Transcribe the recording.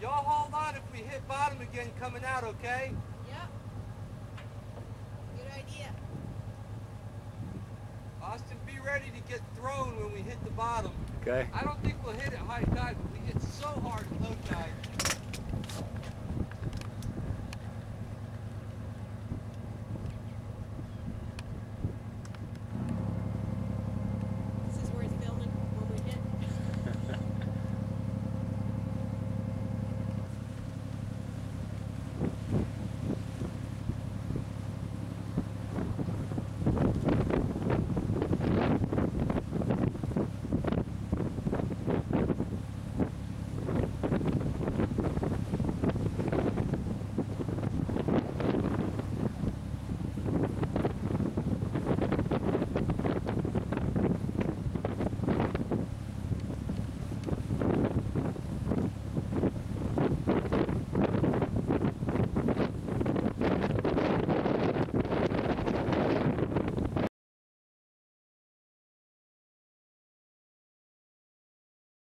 Y'all hold on if we hit bottom again coming out, okay? Yep. Good idea. Austin, be ready to get thrown when we hit the bottom. Okay. I don't think we'll hit it high tide, but we hit so hard.